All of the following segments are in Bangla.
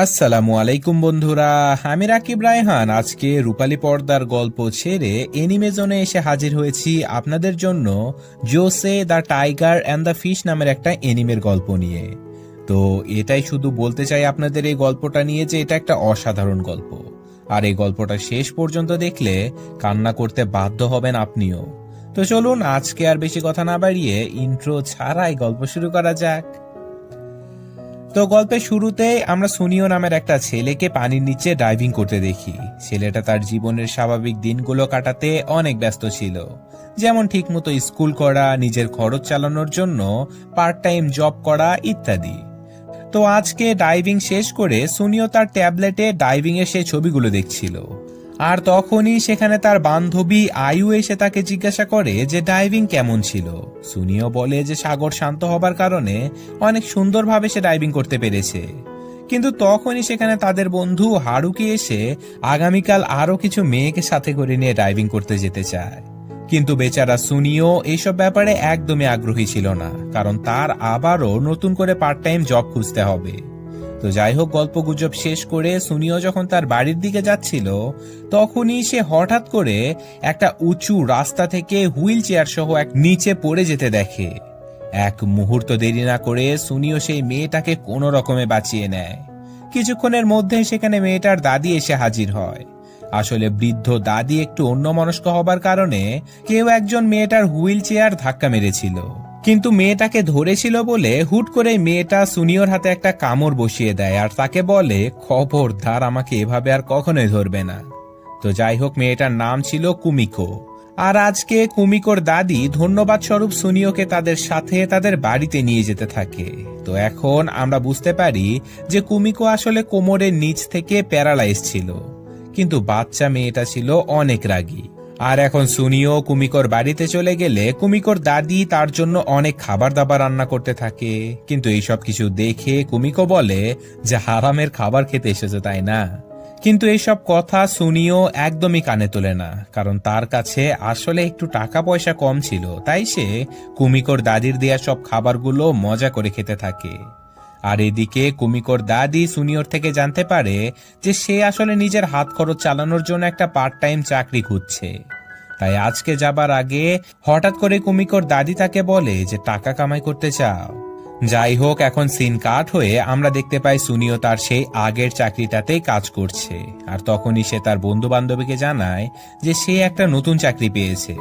আসসালামু আলাইকুম বন্ধুরা, আমি রাকিব রায়হান। আজকে রূপালী পর্দার গল্প ছেড়ে এনিমেজনে এসে হাজির হয়েছি আপনাদের জন্য Jose the tiger and the fish নামের একটা এনিমের গল্প নিয়ে। তো এটাই শুধু বলতে চাই আপনাদের এই গল্পটা নিয়ে যে এটা একটা অসাধারণ গল্প। আর এই গল্পটা শেষ পর্যন্ত দেখলে কান্না করতে বাধ্য হবেন আপনিও। তো চলুন আজকে আর বেশি কথা না বাড়িয়ে ইন্ট্রো ছাড়াই গল্প শুরু করা যাক। তো গল্পের শুরুতে আমরা সুনিও নামের একটা ছেলেকে পানির নিচে ডাইভিং করতে দেখি। ছেলেটা তার জীবনের স্বাভাবিক দিনগুলো কাটাতে অনেক ব্যস্ত ছিল। যেমন ঠিকমতো স্কুল করা, নিজের খরচ চালানোর জন্য পার্ট টাইম জব করা ইত্যাদি। তো আজকে ডাইভিং শেষ করে সুনিও তার ট্যাবলেটে ডাইভিং এর সেই ছবিগুলো দেখছিল। আর তখনই সেখানে তার বান্ধবী আয়ু এসে তাকে জিজ্ঞাসা করে যে ডাইভিং কেমন ছিল। সুনিও বলে যে সাগর শান্ত হবার কারণে অনেক সুন্দরভাবে সে ডাইভিং করতে পেরেছে। কিন্তু তখনই সেখানে তাদের বন্ধু হারুকি এসে আগামীকাল আরও কিছু মেয়েকে সাথে করে নিয়ে ডাইভিং করতে যেতে চায়। কিন্তু বেচারা সুনিও এইসব ব্যাপারে একদমই আগ্রহী ছিল না, কারণ তার আবারও নতুন করে পার্ট টাইম জব খুঁজতে হবে। তো যাই হোক, গল্প গুজব শেষ করে সুনিও যখন তার বাড়ির দিকে যাচ্ছিল, তখনই সে হঠাৎ করে একটা উঁচু রাস্তা থেকে হুইল চেয়ার সহ এক নিচে পড়ে যেতে দেখে। এক মুহূর্ত দেরি না করে সুনিও সেই মেয়েটাকে কোনো রকমে বাঁচিয়ে নেয়। কিছুক্ষণের মধ্যে সেখানে মেয়েটার দাদি এসে হাজির হয়। আসলে বৃদ্ধ দাদি একটু অন্যমনস্ক হবার কারণে কেউ একজন মেয়েটার হুইল চেয়ার ধাক্কা মেরেছিল। কিন্তু মেয়েটাকে ধরেছিল বলে হুট করে মেয়েটা সুনিয়র হাতে একটা কামড় বসিয়ে দেয় আর তাকে বলে, খবরদার, আমাকে এভাবে আর কখনোই ধরবে না। তো যাই হোক, মেয়েটার নাম ছিল কুমিকো। আর আজকে কুমিকোর দাদি ধন্যবাদ স্বরূপ সুনিওকে তাদের সাথে তাদের বাড়িতে নিয়ে যেতে থাকে। তো এখন আমরা বুঝতে পারি যে কুমিকো আসলে কোমরের নিচ থেকে প্যারালাইজ ছিল। কিন্তু বাচ্চা মেয়েটা ছিল অনেক রাগী। আর এখন সুনিও কুমিকর বাড়িতে চলে গেলে কুমিকর দাদি তার জন্য অনেক খাবার দাবার রান্না করতে থাকে। কিন্তু এইসব কিছু দেখে কুমিকো বলে যে হারামের খাবার খেতে এসেছে, তাই না? কিন্তু এইসব কথা সুনিও একদমই কানে তোলে না, কারণ তার কাছে আসলে একটু টাকা পয়সা কম ছিল। তাই সে কুমিকর দাদির দেয়া সব খাবারগুলো মজা করে খেতে থাকে। আর এদিকে কুমিকর দাদি সুনিয়র থেকে জানতে পারে যে সে আসলে নিজের হাত খরচ চালানোর জন্য একটা পার্ট টাইম চাকরি খুঁজছে। তাই আজকে যাবার আগে হঠাৎ করে কুমিকর দাদি তাকে বলে যে, টাকা কামাই করতে চাও? যাই হোক, এখন সিন কাট হয়ে আমরা দেখতে পাই সুনিও তার সেই আগের চাকরিটাতেই কাজ করছে। আর তখনই সে তার বন্ধু বান্ধবীকে জানায় যে, সে একটা নতুন চাকরি পেয়েছে।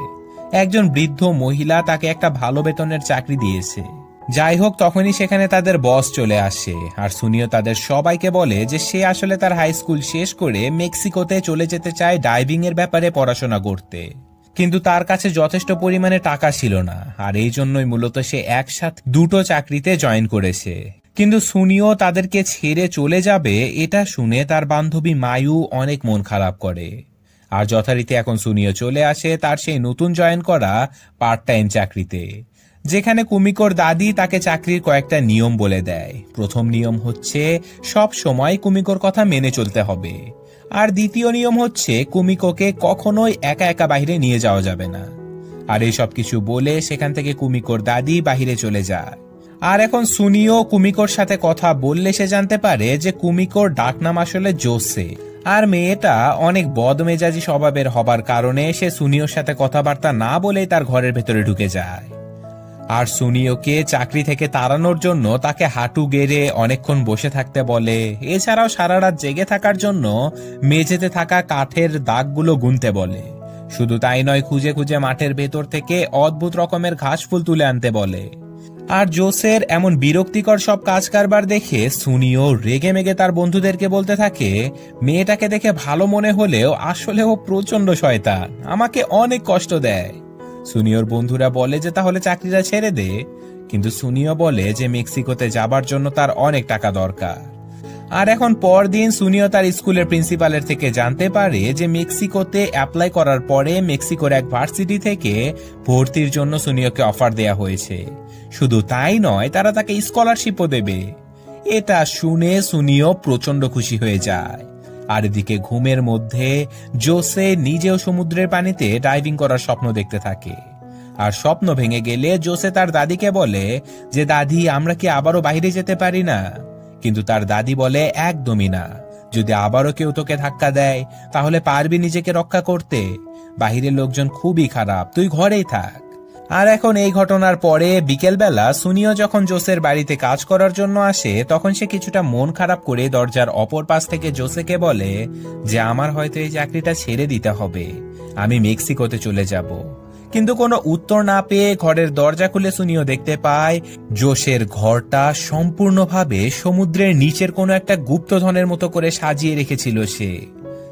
একজন বৃদ্ধ মহিলা তাকে একটা ভালো বেতনের চাকরি দিয়েছে। যাই হোক তখনই সেখানে তাদের বস চলে আসে। আর সুনিও তাদের সবাইকে বলে যে সে আসলে তার হাই স্কুল শেষ করে মেক্সিকোতে চলে যেতে চায় ডাইভিং এর ব্যাপারে পড়াশোনা করতে। কিন্তু তার কাছে যথেষ্ট পরিমাণে টাকা ছিল না, আর এই জন্যই মূলত সে একসাথে দুটো চাকরিতে জয়েন করেছে। কিন্তু সুনিও তাদেরকে ছেড়ে চলে যাবে, এটা শুনে তার বান্ধবী মায়ু অনেক মন খারাপ করে। আর যথারীতি এখন সুনিও চলে আসে তার সেই নতুন জয়েন করা পার্ট টাইম চাকরিতে। যেখানে কুমিকোর দাদি তাকে চাকরির কয়েকটা নিয়ম বলে দেয়। প্রথম নিয়ম হচ্ছে, সব সময় কুমিকোর কথা মেনে চলতে হবে। আর দ্বিতীয় নিয়ম হচ্ছে, কুমিকোকে কখনোই একা একা বাহিরে নিয়ে যাওয়া যাবে না। আর এই সব কিছু বলে সেখান থেকে কুমিকোর দাদি বাহিরে চলে যায়। আর এখন সুনিও কুমিকোর সাথে কথা বললে সে জানতে পারে যে কুমিকোর ডাকনাম আসলে জোসে। আর মেয়েটা অনেক বদমেজাজি স্বভাবের হবার কারণে সে সুনিওর সাথে কথাবার্তা না বলেই তার ঘরের ভেতরে ঢুকে যায়। আর সুনিওকে চাকরি থেকে তাড়ানোর জন্য তাকে হাঁটু গেড়ে অনেকক্ষণ বসে থাকতে বলে। এছাড়াও সারা রাত জেগে থাকার জন্য মেঝেতে থাকা কাঠের দাগগুলো গুনতে বলে। শুধু তাই নয়, খুঁজে খুঁজে মাঠের ভেতর থেকে অদ্ভুত রকমের ঘাস ফুল তুলে আনতে বলে। আর জোসের এমন বিরক্তিকর সব কাজ কারবার দেখে সুনিও রেগে মেগে তার বন্ধুদেরকে বলতে থাকে, মেয়েটাকে দেখে ভালো মনে হলেও আসলে ও প্রচণ্ড শয়তান। আমাকে অনেক কষ্ট দেয়। সুনিয়র বন্ধুরা বলে যে তাহলে চাকরিটা ছেড়ে দে। কিন্তু সুনিও বলে যে মেক্সিকোতে যাবার জন্য তার অনেক টাকা দরকার। আর এখন পরদিন সুনিও তার স্কুলের প্রিন্সিপালের থেকে জানতে পারে যে মেক্সিকোতে অ্যাপ্লাই করার পরে মেক্সিকোর এক ভার্সিটি থেকে ভর্তির জন্য সুনিওকে অফার দেয়া হয়েছে। শুধু তাই নয়, তারা তাকে স্কলারশিপও দেবে। এটা শুনে সুনিও প্রচণ্ড খুশি হয়ে যায়। আর এদিকে ঘুমের মধ্যে জোসে নিজেও সমুদ্রের পানিতে ডাইভিং করার স্বপ্ন দেখতে থাকে। আর স্বপ্ন ভেঙে গেলে জোসে তার দাদিকে বলে যে, দাদি, আমরা কি আবারও বাইরে যেতে পারি না? কিন্তু তার দাদি বলে, একদমই না। যদি আবারও কেউ তোকে ধাক্কা দেয়, তাহলে পারবি নিজেকে রক্ষা করতে। বাহিরের লোকজন খুবই খারাপ। তুই ঘরেই থাক। আর এখন এই ঘটনার পরে বিকেলবেলা সুনিও যখন জোসের বাড়িতে কাজ করার জন্য আসে, তখন সে কিছুটা মন খারাপ করে দরজার অপর পাশ থেকে জোসেকে বলে যে, আমার হয়তো এই চাকরিটা ছেড়ে দিতে হবে। আমি মেক্সিকোতে চলে যাব। কিন্তু কোনো উত্তর না পেয়ে ঘরের দরজা খুলে সুনিও দেখতে পায়, জোসের ঘরটা সম্পূর্ণভাবে সমুদ্রের নিচের কোনো একটা গুপ্তধনের মতো করে সাজিয়ে রেখেছিল সে।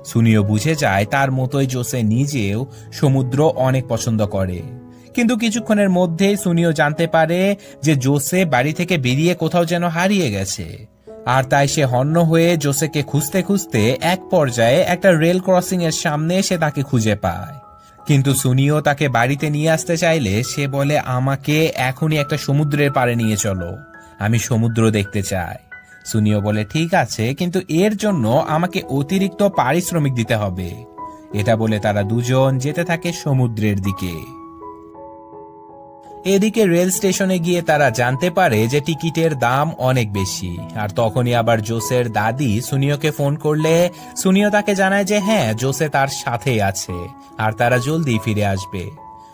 সুনিও বুঝে যায়, তার মতোই জোসে নিজেও সমুদ্র অনেক পছন্দ করে। কিন্তু কিছুক্ষণের মধ্যেই সুনিও জানতে পারে যে জোসে বাড়ি থেকে বেরিয়ে কোথাও যেন হারিয়ে গেছে। আর তাই সে হন্য হয়ে জোসেকে খুঁজতে খুঁজতে এক পর্যায়ে একটা রেল ক্রসিং এর সামনে সে তাকে খুঁজে পায়। কিন্তু সুনিও তাকে বাড়িতে নিয়ে আসতে চাইলে সে বলে, আমাকে এখনই একটা সমুদ্রের পাড়ে নিয়ে চলো, আমি সমুদ্র দেখতে চাই। সুনিও বলে, ঠিক আছে, কিন্তু এর জন্য আমাকে অতিরিক্ত পারিশ্রমিক দিতে হবে। এটা বলে তারা দুজন যেতে থাকে সমুদ্রের দিকে। এদিকে রেল স্টেশনে গিয়ে তারা জানতে পারে যে টিকিটের দাম অনেক বেশি। আর তখনই আবার জোসের দাদি সুনিওকে ফোন করলে সুনিও তাকে জানায় যে হ্যাঁ জোসে তার সাথেই আছে আর তারা জলদি ফিরে আসবে।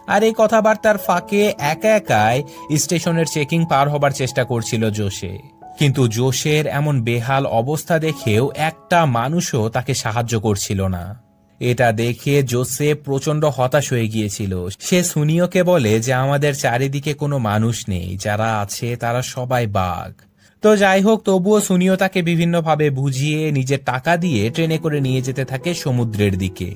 আর এই কথাবার্তার ফাঁকে একা একাই স্টেশনের চেকিং পার হবার চেষ্টা করছিল জোসে। কিন্তু জোশের এমন বেহাল অবস্থা দেখেও একটা মানুষও তাকে সাহায্য করছিল না। এটা দেখে জোসেফ প্রচণ্ড হতাশ হয়ে গিয়েছিল। সে সুনিওকে বলে যে আমাদের চারিদিকে কোনো মানুষ নেই, যারা আছে তারা সবাই বাঘ। তো যাই হোক, তবুও সুনিও তাকে বিভিন্নভাবে বুঝিয়ে নিজের টাকা দিয়ে ট্রেনে করে নিয়ে যেতে থাকে সমুদ্রের দিকে।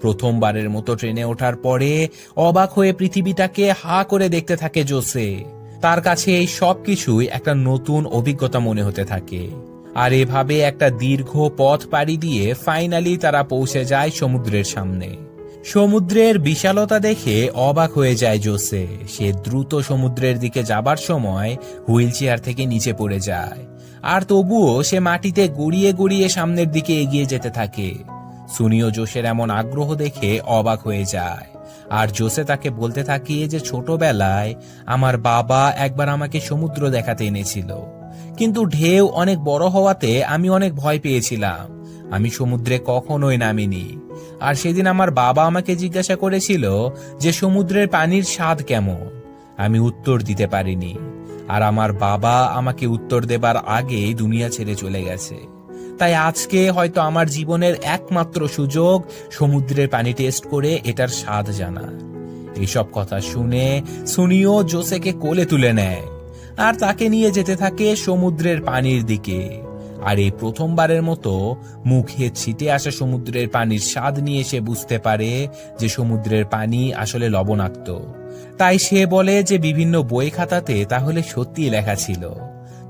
প্রথমবারের মতো ট্রেনে ওঠার পরে অবাক হয়ে পৃথিবীটাকে হা করে দেখতে থাকে জোসে তার কাছে এই সব কিছুই একটা নতুন অভিজ্ঞতা মনে হতে থাকে। আর এভাবে একটা দীর্ঘ পথ পাড়ি দিয়ে ফাইনালি তারা পৌঁছে যায় সমুদ্রের সামনে। সমুদ্রের বিশালতা দেখে অবাক হয়ে যায় জোসে। সে দ্রুত সমুদ্রের দিকে যাবার সময় হুইল চেয়ার থেকে নিচে পড়ে যায়। আর তবুও সে মাটিতে গড়িয়ে গড়িয়ে সামনের দিকে এগিয়ে যেতে থাকে। সুনিও জোসের এমন আগ্রহ দেখে অবাক হয়ে যায়। আর জোসে তাকে বলতে থাকি যে ছোটবেলায় আমার বাবা একবার আমাকে সমুদ্র দেখাতে এনেছিল। কিন্তু ঢেউ অনেক বড় হওয়াতে আমি অনেক ভয় পেয়েছিলাম। আমি সমুদ্রে কখনোই নামিনি। আর সেদিন আমার বাবা আমাকে জিজ্ঞাসা করেছিল যে সমুদ্রের পানির স্বাদ কেমন। আমি উত্তর দিতে পারিনি। আর আমার বাবা আমাকে উত্তর দেবার আগেই দুনিয়া ছেড়ে চলে গেছে। তাই আজকে হয়তো আমার জীবনের একমাত্র সুযোগ সমুদ্রের পানি টেস্ট করে এটার স্বাদ জানা। এইসব কথা শুনে সুনিও জোসেকে কোলে তুলে নেয়। আর তাকে নিয়ে যেতে থাকে সমুদ্রের পানির দিকে। আর এই প্রথমবারের মতো মুখে ছিটে আসা সমুদ্রের পানির স্বাদ নিয়ে সে বুঝতে পারে যে সমুদ্রের পানি আসলে লবণাক্ত। তাই সে বলে যে বিভিন্ন বই খাতাতে তাহলে সত্যি লেখা ছিল।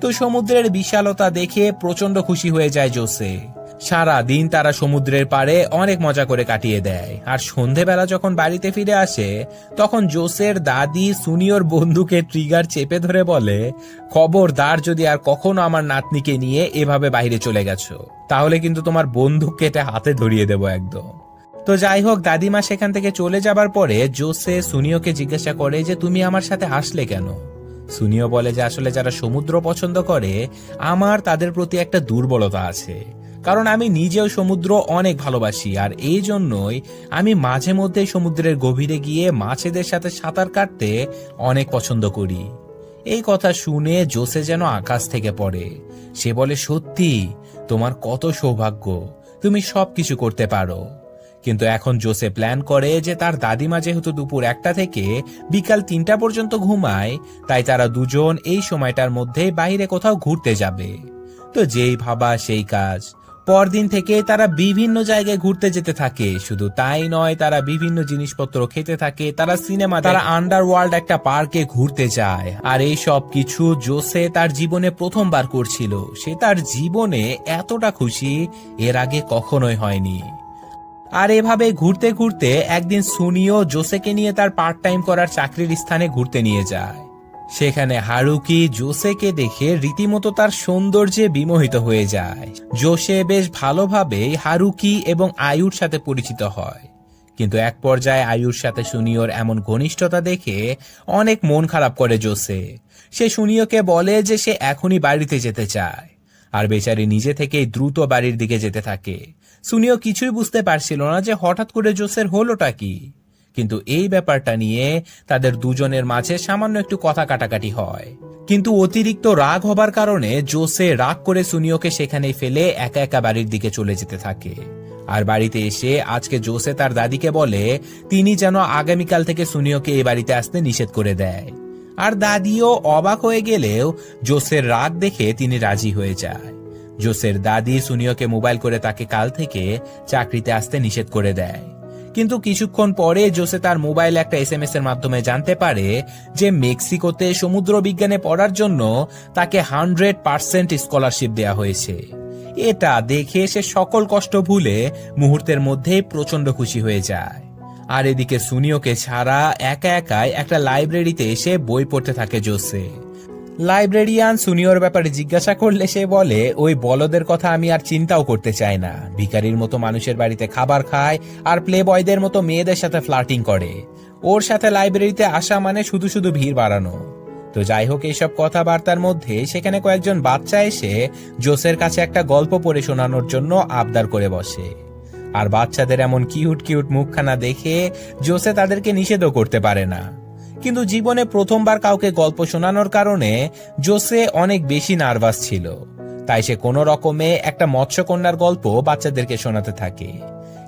তো সমুদ্রের বিশালতা দেখে প্রচণ্ড খুশি হয়ে যায় জোসে। সারা দিন তারা সমুদ্রের পাড়ে অনেক মজা করে কাটিয়ে দেয়। আর সন্ধেবেলা যখন বাড়িতে ফিরে আসে, তখন জোসের দাদি সুনিয়র বন্ধুকে ট্রিগার চেপে ধরে বলে, খবরদার, যদি আর কখনো আমার নাতনিকে নিয়ে এভাবে বাইরে চলে গেছো, তাহলে কিন্তু তোমার বন্দুক কেটে হাতে ধরিয়ে দেব একদম। তো যাই হোক, দাদিমা সেখান থেকে চলে যাবার পরে জোসে সুনিয়কে জিজ্ঞাসা করে যে, তুমি আমার সাথে আসলে কেন? সুনিও বলে যে, আসলে যারা সমুদ্র পছন্দ করে, আমার তাদের প্রতি একটা দুর্বলতা আছে। কারণ আমি নিজেও সমুদ্র অনেক ভালোবাসি, আর এই জন্যই আমি মাঝে মধ্যে সমুদ্রের গভীরে গিয়ে মাছেদের সাথে সাঁতার কাটতে অনেক পছন্দ করি। এই কথা শুনে জোসে যেন আকাশ থেকে পড়ে। সে বলে, সত্যি, তোমার কত সৌভাগ্য, তুমি সব কিছু করতে পারো। কিন্তু এখন জোসে প্ল্যান করে যে তার দাদিমা যেহেতু দুপুর একটা থেকে বিকাল তিনটা পর্যন্ত ঘুমায়, তাই তারা দুজন এই সময়টার মধ্যে বাইরে কোথাও ঘুরতে যাবে। তো যেই ভাবা, সেই কাজ। পরদিন থেকে তারা বিভিন্ন জায়গায় ঘুরতে যেতে থাকে। শুধু তাই নয়, তারা বিভিন্ন জিনিসপত্র খেতে থাকে, তারা সিনেমা তারা আন্ডারওয়ার্ল্ড একটা পার্কে ঘুরতে যায়। আর এই সব কিছু জোসে তার জীবনে প্রথমবার করছিল। সে তার জীবনে এতটা খুশি, এর আগে কখনোই হয়নি। আর এভাবে ঘুরতে ঘুরতে একদিন সুনিও জোসেকে নিয়ে তার পার্ট টাইম করার চাকরির স্থানে ঘুরতে নিয়ে যায়। সেখানে হারুকি জোসেকে দেখে রীতিমতো তার সৌন্দর্যে বিমোহিত হয়ে যায়। জোসে বেশ ভালোভাবেই হারুকি এবং আয়ুর সাথে পরিচিত হয়। কিন্তু এক পর্যায়ে আয়ুর সাথে সুনিয়র এমন ঘনিষ্ঠতা দেখে অনেক মন খারাপ করে জোসে। সে সুনিয়কে বলে যে সে এখনই বাড়িতে যেতে চায়। আর বেচারি নিজে থেকেই দ্রুত বাড়ির দিকে যেতে থাকে। সুনিও কিছুই বুঝতে পারছিল না যে হঠাৎ করে জোসের হলোটা কি। কিন্তু এই ব্যাপারটা নিয়ে তাদের দুজনের মাঝে সামান্য একটু কথা কাটাকাটি হয়। কিন্তু অতিরিক্ত রাগ হবার কারণে জোসে রাগ করে সুনিওকে সেখানে ফেলে একা একা বাড়ির দিকে চলে যেতে থাকে। আর বাড়িতে এসে আজকে জোসে তার দাদিকে বলে, তিনি যেন আগামীকাল থেকে সুনিওকে এই বাড়িতে আসতে নিষেধ করে দেয়। আর দাদিও অবাক হয়ে গেলেও জোসের রাগ দেখে তিনি রাজি হয়ে যায়। জোসের দাদি সুনিওকে মোবাইল করে তাকে কাল থেকে চাকরিতে আসতে নিষেধ করে দেয়। কিন্তু কিছুক্ষণ পরে জোসে তার মোবাইলে একটা এস এর মাধ্যমে জানতে পারে যে মেক্সিকোতে সমুদ্র বিজ্ঞানে পড়ার জন্য তাকে হান্ড্রেড পার্সেন্ট স্কলারশিপ দেওয়া হয়েছে। এটা দেখে সে সকল কষ্ট ভুলে মুহূর্তের মধ্যেই প্রচণ্ড খুশি হয়ে যায়। আর এদিকে সুনিওকে ছাড়া একা একাই একটা লাইব্রেরিতে এসে বই পড়তে থাকে জোসে। লাইব্রেরিয়ান সুনিয়র ব্যাপারে জিজ্ঞাসা করলে সে বলে, ওই বলদের কথা আমি আর চিন্তাও করতে চাই না। ভিকারির মতো মানুষের বাড়িতে খাবার খায় আর প্লে বয়দের মতো মেয়েদের সাথে ফ্লার্টিং করে। ওর সাথে লাইব্রেরিতে আসা মানে শুধু শুধু ভিড় বাড়ানো। তো যাই হোক, এইসব কথাবার্তার মধ্যে সেখানে কয়েকজন বাচ্চা এসে জোসের কাছে একটা গল্প পড়ে শোনানোর জন্য আবদার করে বসে। আর বাচ্চাদের এমন কিউট কিউট মুখখানা দেখে জোসে তাদেরকে নিষেধও করতে পারে না। কিন্তু জীবনে প্রথমবার কাউকে গল্প শোনানোর কারণে জোসে অনেক বেশি নার্ভাস ছিল। তাই সে কোনো রকমে একটা মৎস্যকন্যার গল্প বাচ্চাদেরকে শোনাতে থাকে।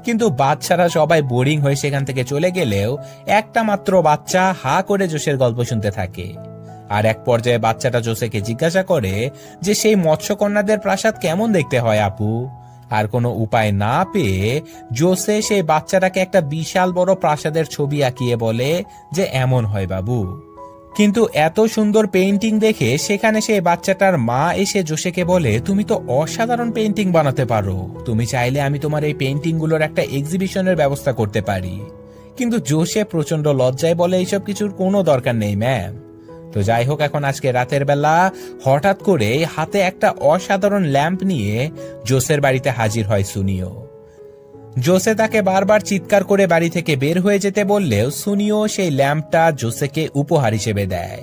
কিন্তু বাচ্চারা সবাই বোরিং হয়ে সেখান থেকে চলে গেলেও একটা মাত্র বাচ্চা হা করে জোসের গল্প শুনতে থাকে। আর এক পর্যায়ে বাচ্চাটা জোসেকে জিজ্ঞাসা করে যে, সেই মৎস্যকন্যাদের প্রাসাদ কেমন দেখতে হয় আপু? আর কোনো উপায় না পেয়ে জোসে সেই বাচ্চাটাকে একটা বিশাল বড় প্রাসাদের ছবি আঁকিয়ে বলে যে এমন হয় বাবু। কিন্তু এত সুন্দর পেইন্টিং দেখে সেখানে সেই বাচ্চাটার মা এসে জোসেকে বলে, তুমি তো অসাধারণ পেইন্টিং বানাতে পারো। তুমি চাইলে আমি তোমার এই পেইন্টিংগুলোর একটা এক্সিবিশনের ব্যবস্থা করতে পারি। কিন্তু জোসে প্রচণ্ড লজ্জায় বলে, এইসব কিছুর কোনো দরকার নেই, ম্যাম। তো যাই হোক, এখন আজকে রাতের বেলা হঠাৎ করে হাতে একটা অসাধারণ ল্যাম্প নিয়ে জোসের বাড়িতে হাজির হয় সুনিও। জোসে তাকে বারবার চিৎকার করে বাড়ি থেকে বের হয়ে যেতে বললেও সুনিও সেই ল্যাম্পটা জোসেকে উপহার হিসেবে দেয়।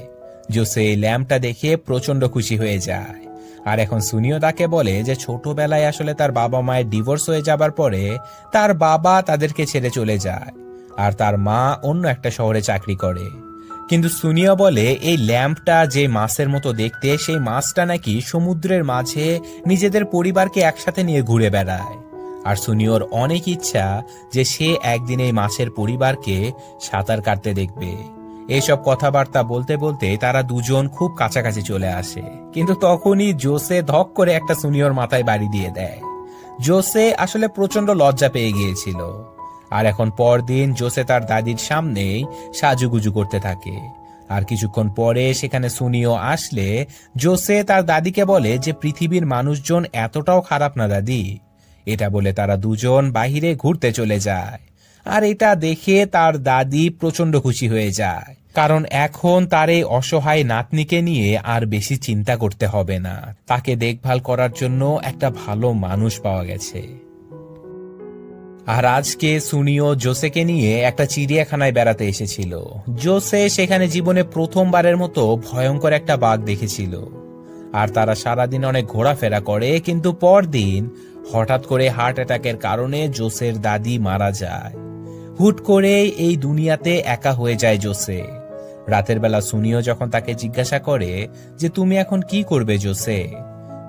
জোসে এই ল্যাম্পটা দেখে প্রচণ্ড খুশি হয়ে যায়। আর এখন সুনিও তাকে বলে যে ছোটবেলায় আসলে তার বাবা মায়ের ডিভোর্স হয়ে যাবার পরে তার বাবা তাদেরকে ছেড়ে চলে যায়। আর তার মা অন্য একটা শহরে চাকরি করে। কিন্তু সুনিয়া বলে, এই ল্যাম্পটা যে মাছের মতো দেখতে, সেই মাছটা নাকি সমুদ্রের মাঝে নিজেদের পরিবারকে একসাথে নিয়ে ঘুরে বেড়ায়। আর সুনিয়র অনেক ইচ্ছা যে সে একদিন এই মাছের পরিবারকে সাঁতার কাটতে দেখবে। এইসব কথাবার্তা বলতে বলতে তারা দুজন খুব কাছাকাছি চলে আসে। কিন্তু তখনই জোসে ধক করে একটা সুনিয়র মাথায় বাড়ি দিয়ে দেয়। জোসে আসলে প্রচণ্ড লজ্জা পেয়ে গিয়েছিল। আর এখন পরদিন জোসে তার দাদির সামনেই সাজুগুজু করতে থাকে। আর কিছুক্ষণ পরে সেখানে সুনিও আসলে জোসে তার দাদিকে বলে যে পৃথিবীর মানুষজন এতটাও খারাপ না দাদি। এটা বলে তারা দুজন বাহিরে ঘুরতে চলে যায়। আর এটা দেখে তার দাদি প্রচণ্ড খুশি হয়ে যায়। কারণ এখন তার এই অসহায় নাতনিকে নিয়ে আর বেশি চিন্তা করতে হবে না। তাকে দেখভাল করার জন্য একটা ভালো মানুষ পাওয়া গেছে। আর আজকে সুনিও জোসেকে নিয়ে একটা চিড়িয়াখানায় বেড়াতে এসেছিল। জোসে সেখানে জীবনে প্রথমবারের মতো ভয়ঙ্কর একটা বাঘ দেখেছিল। আর তারা সারাদিন অনেক ঘোরাফেরা করে, কিন্তু পরদিন হঠাৎ করে হার্ট অ্যাটাকের কারণে জোসের দাদি মারা যায়। হুট করে এই দুনিয়াতে একা হয়ে যায় জোসে। রাতের বেলা সুনিও যখন তাকে জিজ্ঞাসা করে যে, তুমি এখন কি করবে জোসে?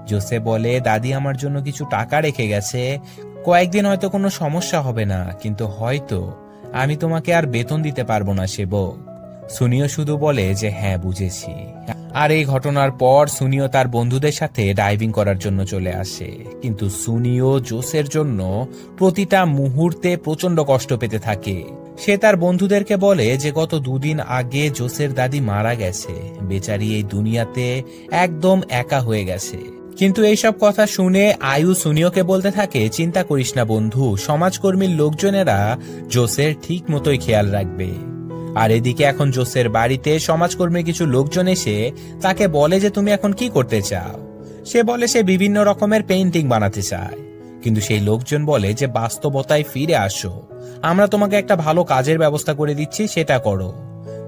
জোসে বলে, দাদি আমার জন্য কিছু টাকা রেখে গেছে কয়েকদিন হয়তো কোনো সমস্যা হবে না, কিন্তু হয়তো আমি তোমাকে আর বেতন দিতে পারব না সেবক সুনিও শুধু বলে যে হ্যাঁ বুঝেছি। আর এই ঘটনার পর সুনিও তার বন্ধুদের সাথে ডাইভিং করার জন্য চলে আসে। কিন্তু সুনিও জোসের জন্য প্রতিটা মুহূর্তে প্রচণ্ড কষ্ট পেতে থাকে। সে তার বন্ধুদেরকে বলে যে, গত দুদিন আগে জোসের দাদি মারা গেছে। বেচারি এই দুনিয়াতে একদম একা হয়ে গেছে। কিন্তু এইসব কথা শুনে আয়ু সুনিওকে বলতে থাকে, চিন্তা করিস না বন্ধু, সমাজকর্মীর লোকজনেরা জোসের ঠিক মতোই খেয়াল রাখবে। আর এদিকে এখন জোসের বাড়িতে সমাজকর্মীর কিছু লোকজন এসে তাকে বলে যে তুমি এখন কি করতে চাও। সে বলে সে বিভিন্ন রকমের পেইন্টিং বানাতে চায়। কিন্তু সেই লোকজন বলে যে, বাস্তবতায় ফিরে আসো। আমরা তোমাকে একটা ভালো কাজের ব্যবস্থা করে দিচ্ছি, সেটা করো।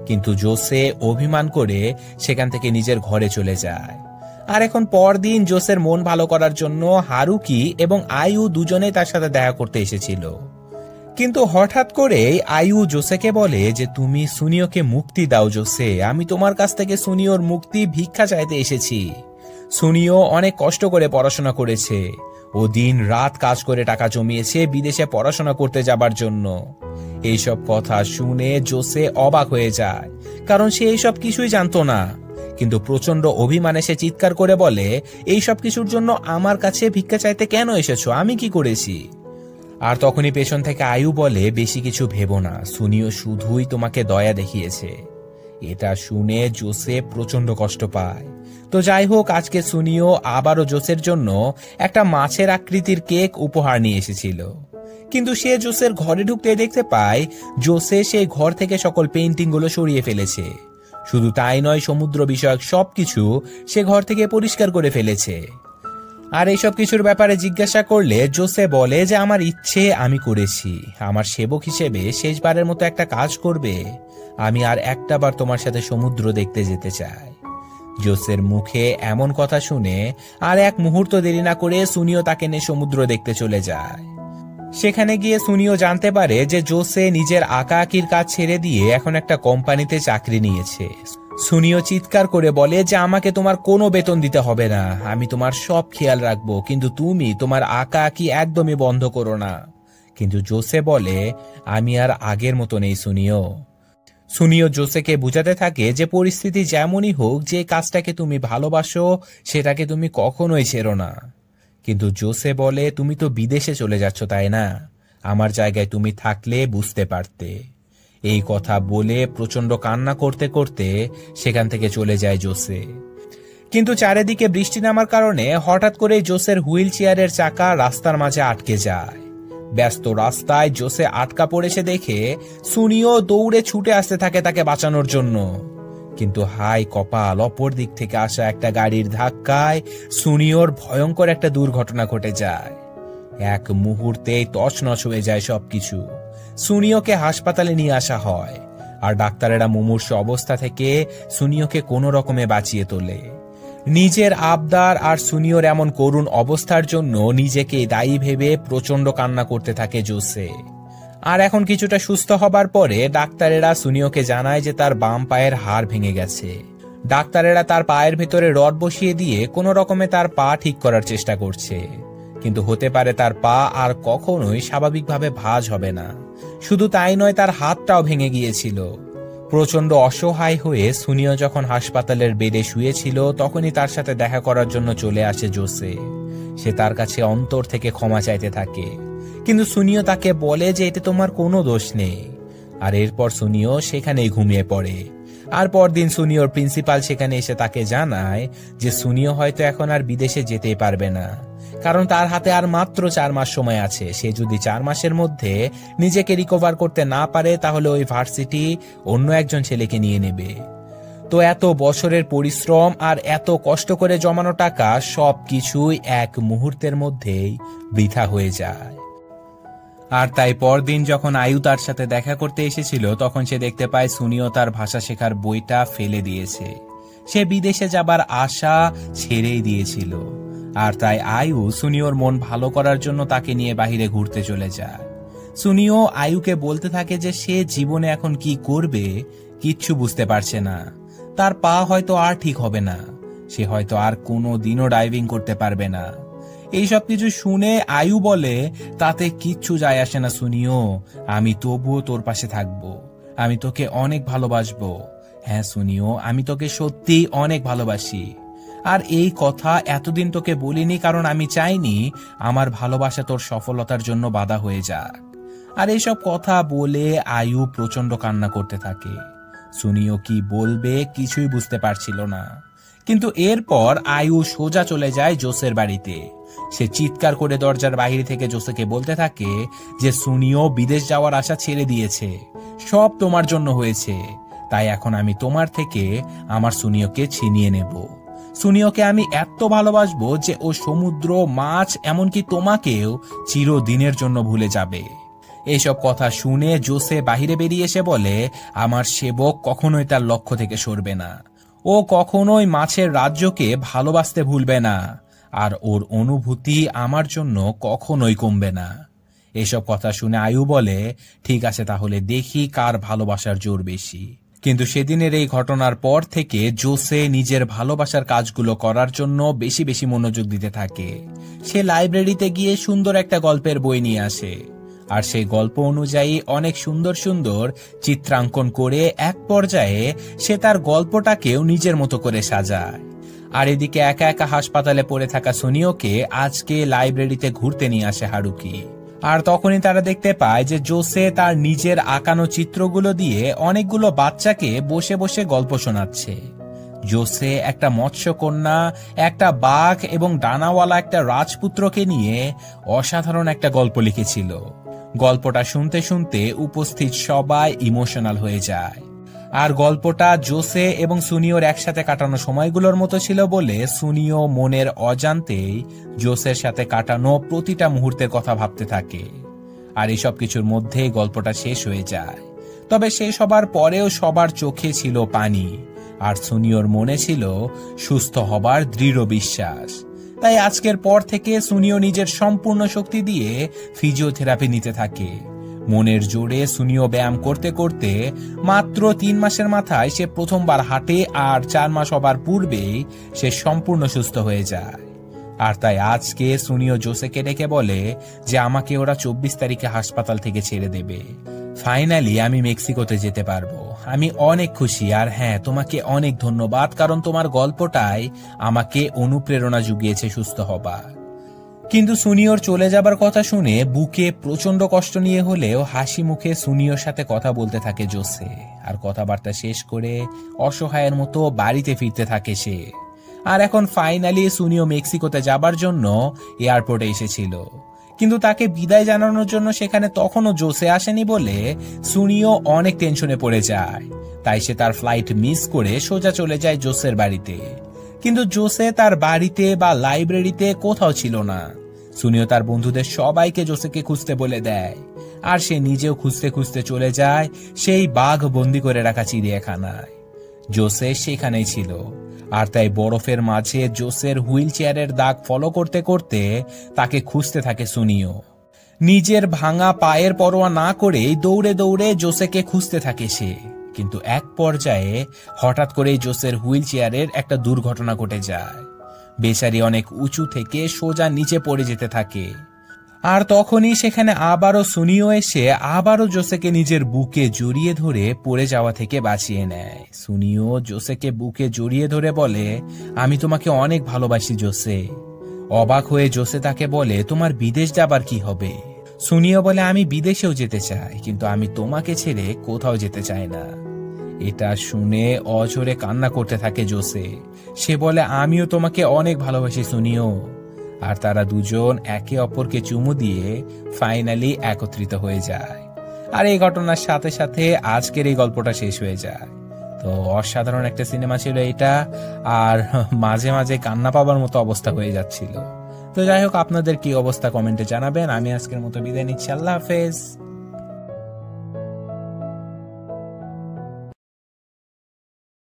কিন্তু জোসে অভিমান করে সেখান থেকে নিজের ঘরে চলে যায়। আর এখন পরদিন জোসের মন ভালো করার জন্য হারুকি এবং আয়ু দুজনেই তার সাথে দেখা করতে এসেছিল। কিন্তু হঠাৎ করে আয়ু জোসেকে বলে যে, তুমি সুনিওকে মুক্তি দাও জোসে, আমি তোমার কাছ থেকে সুনিওর মুক্তি ভিক্ষা চাইতে এসেছি। সুনিও অনেক কষ্ট করে পড়াশোনা করেছে। ও দিন রাত কাজ করে টাকা জমিয়েছে বিদেশে পড়াশোনা করতে যাবার জন্য। এইসব কথা শুনে জোসে অবাক হয়ে যায়, কারণ সে এইসব কিছুই জানতো না। কিন্তু প্রচণ্ড অভিমানে সে চিৎকার করে বলে, এই সব কিছুর জন্য আমার কাছে ভিক্ষা চাইতে কেন এসেছ? আমি কি করেছি? আর তখনই পেছন থেকে আয়ু বলে, বেশি কিছু ভেবো না সুনিও শুধুই তোমাকে দয়া দেখিয়েছে। এটা শুনে জোসে প্রচণ্ড কষ্ট পায়। তো যাই হোক, আজকে সুনিও আবারও জোসের জন্য একটা মাছের আকৃতির কেক উপহার নিয়ে এসেছিল। কিন্তু সে জোসের ঘরে ঢুকতে দেখতে পায়, জোসে সেই ঘর থেকে সকল পেন্টিংগুলো সরিয়ে ফেলেছে। শুধু তাই নয়, সমুদ্র বিষয়ক সবকিছু সে ঘর থেকে পরিষ্কার করে ফেলেছে। আর এইসব কিছুর ব্যাপারে জিজ্ঞাসা করলে জোসে বলে যে, আমার ইচ্ছে আমি করেছি। আমার সেবক হিসেবে শেষবারের মতো একটা কাজ করবে। আমি আর একটা বার তোমার সাথে সমুদ্র দেখতে যেতে চাই। জোসের মুখে এমন কথা শুনে আর এক মুহূর্ত দেরি না করে সুনিও তাকে নিয়ে সমুদ্র দেখতে চলে যায়। সেখানে গিয়ে সুনিও জানতে পারে যে জোসে নিজের আঁকা আঁকির কাজ ছেড়ে দিয়ে এখন একটা কোম্পানিতে চাকরি নিয়েছে। সুনিও চিৎকার করে বলে যে আমাকে তোমার কোনো বেতন দিতে হবে না, আমি তোমার সব খেয়াল রাখব, কিন্তু তুমি তোমার আঁকা আঁকি একদমই বন্ধ করো না। কিন্তু জোসে বলে, আমি আর আগের মতো নেই সুনিও। সুনিও জোসেকে বুঝাতে থাকে যে পরিস্থিতি যেমনই হোক, যে কাজটাকে তুমি ভালোবাসো, সেটাকে তুমি কখনোই ছেড়ো না। কিন্তু জোসে বলে, তুমি তো বিদেশে চলে যাচ্ছ, তাই না? আমার জায়গায় তুমি থাকলে বুঝতে পারতে। এই কথা বলে প্রচণ্ড কান্না করতে করতে সেখান থেকে চলে যায় জোসে। কিন্তু চারিদিকে বৃষ্টি নামার কারণে হঠাৎ করে জোসের হুইল চেয়ারের চাকা রাস্তার মাঝে আটকে যায়। ব্যস্ত রাস্তায় জোসে আটকা পড়েছে দেখে সুনিও দৌড়ে ছুটে আসতে থাকে তাকে বাঁচানোর জন্য। কিন্তু হাই কপাল, অপর দিক থেকে আসা একটা গাড়ির ধাক্কায় সুনিওর ভয়ঙ্কর একটা দুর্ঘটনা ঘটে যায়। এক মুহূর্তেই তছনছ হয়ে যায় সবকিছু। সুনিওকে হাসপাতালে নিয়ে আসা হয়, আর ডাক্তারেরা মুমূর্ষ অবস্থা থেকে সুনিওকে কোনো রকমে বাঁচিয়ে তোলে। নিজের আবদার আর সুনিওর এমন করুণ অবস্থার জন্য নিজেকে দায়ী ভেবে প্রচণ্ড কান্না করতে থাকে জোসে। আর এখন কিছুটা সুস্থ হবার পরে ডাক্তারেরা সুনিওকে জানায় যে তার বাম পায়ের হাড় ভেঙে গেছে। ডাক্তারেরা তার পায়ের ভেতরে রড বসিয়ে দিয়ে কোনো রকমে তার পা ঠিক করার চেষ্টা করছে। কিন্তু হতে পারে তার পা আর কখনোই স্বাভাবিকভাবে ভাঁজ হবে না। শুধু তাই নয়, তার হাতটাও ভেঙে গিয়েছিল। প্রচণ্ড অসহায় হয়ে সুনিও যখন হাসপাতালের বেডে শুয়েছিল, তখনই তার সাথে দেখা করার জন্য চলে আসে জোসে। সে তার কাছে অন্তর থেকে ক্ষমা চাইতে থাকে। কিন্তু সুনিও তাকে বলে যে এতে তোমার কোনো দোষ নেই। আর এরপর সুনিও সেখানেই ঘুমিয়ে পড়ে। আর পরদিন সুনিওর প্রিন্সিপাল সেখানে এসে তাকে জানায় যে সুনিও হয়তো এখন আর বিদেশে যেতেই পারবে না। কারণ তার হাতে আর মাত্র চার মাস সময় আছে। সে যদি চার মাসের মধ্যে নিজেকে রিকভার করতে না পারে, তাহলে ওই ভার্সিটি অন্য একজন ছেলেকে নিয়ে নেবে। তো এত বছরের পরিশ্রম আর এত কষ্ট করে জমানো টাকা সব কিছুই এক মুহূর্তের মধ্যেই বৃথা হয়ে যায়। আর তাই পরদিন যখন আয়ু তার সাথে দেখা করতে এসেছিল, তখন সে দেখতে পায় সুনিও তার ভাষা শেখার বইটা ফেলে দিয়েছে। সে বিদেশে যাবার আশা ছেড়েই দিয়েছিল। আর তাই আয়ু সুনিওর মন ভালো করার জন্য তাকে নিয়ে বাহিরে ঘুরতে চলে যায়। সুনিও আয়ুকে বলতে থাকে যে সে জীবনে এখন কি করবে কিচ্ছু বুঝতে পারছে না। তার পা হয়তো আর ঠিক হবে না। সে হয়তো আর কোনো দিনও ডাইভিং করতে পারবে না। এইসব কিছু শুনে আয়ু বলে, তাতে কিচ্ছু যায় আসে না শুনিও আমি তবুও তোর পাশে থাকব। আমি তোকে অনেক ভালোবাসবো। হ্যাঁ শুনিও আমি তোকে সত্যি অনেক ভালোবাসি। আর এই কথা এতদিন তোকে বলিনি কারণ আমি চাইনি আমার ভালোবাসা তোর সফলতার জন্য বাধা হয়ে যাক। আর এইসব কথা বলে আয়ু প্রচণ্ড কান্না করতে থাকে। সুনিও কি বলবে কিছুই বুঝতে পারছিল না। কিন্তু এরপর আয়ু সোজা চলে যায় জোসের বাড়িতে। সে চিৎকার করে দরজার বাহির থেকে জোসেকে বলতে থাকে যে সুনিও বিদেশ যাওয়ার আশা ছেড়ে দিয়েছে। সব তোমার জন্য হয়েছে। তাই এখন আমি তোমার থেকে আমার সুনিওকে ছিনিয়ে নেব। সুনিওকে আমি এত ভালোবাসবো যে ও সমুদ্র, মাছ, এমনকি তোমাকেও চিরদিনের জন্য ভুলে যাবে। এইসব কথা শুনে জোসে বাহিরে বেরিয়ে এসে বলে, আমার সেবক কখনোই তার লক্ষ্য থেকে সরবে না। ও কখনোই মাছের রাজ্যকে ভালোবাসতে ভুলবে না। আর ওর অনুভূতি আমার জন্য কখনোই কমবে না। এসব কথা শুনে আয়ু বলে, ঠিক আছে, তাহলে দেখি কার ভালোবাসার জোর বেশি। কিন্তু সেদিনের এই ঘটনার পর থেকে জোসে নিজের ভালোবাসার কাজগুলো করার জন্য বেশি বেশি মনোযোগ দিতে থাকে। সে লাইব্রেরিতে গিয়ে সুন্দর একটা গল্পের বই নিয়ে আসে। আর সেই গল্প অনুযায়ী অনেক সুন্দর সুন্দর চিত্রাঙ্কন করে এক পর্যায়ে সে তার গল্পটাকেও নিজের মতো করে সাজায়। আর এদিকে একা একা হাসপাতালে পড়ে থাকা সোনিওকে আজকে লাইব্রেরিতে ঘুরতে নিয়ে আসে হারুকি। আর তখনই তারা দেখতে পায় যে জোসে তার নিজের আঁকানো চিত্রগুলো দিয়ে অনেকগুলো বাচ্চাকে বসে বসে গল্প শোনাচ্ছে। জোসে একটা মৎস্যকন্যা, একটা বাঘ এবং ডানাওয়ালা একটা রাজপুত্রকে নিয়ে অসাধারণ একটা গল্প লিখেছিল। গল্পটা শুনতে শুনতে উপস্থিত সবাই ইমোশনাল হয়ে যায়। আর গল্পটা জোসে এবং সুনিওর একসাথে কাটানো সময়গুলোর মতো ছিল বলে সুনিও মনের অজান্তেই জোসের সাথে কাটানো প্রতিটা মুহূর্তের কথা ভাবতে থাকে। আর এসব কিছুর মধ্যে গল্পটা শেষ হয়ে যায়। তবে শেষ হবার পরেও সবার চোখে ছিল পানি। আর সুনিওর মনে ছিল সুস্থ হবার দৃঢ় বিশ্বাস। তাই আজকের পর থেকে সুনিও নিজের সম্পূর্ণ শক্তি দিয়ে ফিজিওথেরাপি নিতে থাকে। মনের জোরে সুনিও ব্যায়াম করতে করতে মাত্র তিন মাসের মাথায় সে প্রথমবার হাঁটে আর চার মাস হবার পূর্বেই সে সম্পূর্ণ সুস্থ হয়ে যায়। আর তাই আজকে সুনিও জোসেকে ডেকে বলে যে আমাকে ওরা চব্বিশ তারিখে হাসপাতাল থেকে ছেড়ে দেবে। ফাইনালি আমি মেক্সিকোতে যেতে পারব। আমি অনেক খুশি আর হ্যাঁ তোমাকে অনেক ধন্যবাদ কারণ তোমার গল্পটাই আমাকে অনুপ্রেরণা জুগিয়েছে সুস্থ হবার। কিন্তু সুনিয়র চলে যাবার কথা শুনে বুকে প্রচণ্ড কষ্ট নিয়ে হলেও হাসি মুখে সুনিয়র সাথে কথা বলতে থাকে জোসে। আর কথাবার্তা শেষ করে অসহায়ের মতো বাড়িতে ফিরতে থাকে সে। আর এখন ফাইনালি সুনিও মেক্সিকোতে যাবার জন্য এয়ারপোর্টে এসেছিল। কিন্তু তাকে বিদায় জানানোর জন্য সেখানে তখনও জোসে আসেনি বলে সুনিও অনেক টেনশনে পড়ে যায়। তাই সে তার ফ্লাইট মিস করে সোজা চলে যায় জোসের বাড়িতে। কিন্তু জোসে তার বাড়িতে বা লাইব্রেরিতে কোথাও ছিল না। সুনিও তার বন্ধুদের সবাইকে জোসেকে খুঁজতে বলে দেয়। আর সে নিজেও খুঁজতে খুঁজতে চলে যায় সেই বাঘ বন্দি করে রাখা চিড়িয়াখানায়। জোসে সেখানেই ছিল। আর তাই বরফের মাঝে জোসের হুইল চেয়ারের দাগ ফলো করতে করতে তাকে খুঁজতে থাকে সুনিও। নিজের ভাঙা পায়ের পরোয়া না করেই দৌড়ে দৌড়ে জোসেকে খুঁজতে থাকে সে। কিন্তু এক পর্যায়ে হঠাৎ করেই জোসের হুইল চেয়ারের একটা দুর্ঘটনা ঘটে যায়। বেচারি অনেক উঁচু থেকে সোজা নিচে পড়ে যেতে থাকে। আর তখনই সেখানে আবারও সুনিও এসে আবারও জোসেকে নিজের বুকে জড়িয়ে ধরে পড়ে যাওয়া থেকে বাঁচিয়ে নেয়। সুনিও জোসেকে বুকে জড়িয়ে ধরে বলে, আমি তোমাকে অনেক ভালোবাসি জোসে। অবাক হয়ে জোসে তাকে বলে, তোমার বিদেশ যাবার কি হবে? সুনিও বলে, আমি বিদেশেও যেতে চাই, কিন্তু আমি তোমাকে ছেড়ে কোথাও যেতে চাই না। এটা শুনে অঝরে কান্না করতে থাকে জোসে। সে বলে, আমিও তোমাকে অনেক ভালোবাসি সুনিও। আর তারা দুজন একে অপরকে চুমু দিয়ে ফাইনালি একত্রিত হয়ে যায়। আর এই ঘটনার সাথে সাথে আজকের এই গল্পটা শেষ হয়ে যায়। তো অসাধারণ একটা সিনেমা ছিল এটা, আর মাঝে মাঝে কান্না পাবার মতো অবস্থা হয়ে যাচ্ছিল। তো যাই হোক, আপনাদের কি অবস্থা কমেন্টে জানাবেন। আমি আজকের মতো বিদায় নিচ্ছি। আল্লাহ হাফেজ।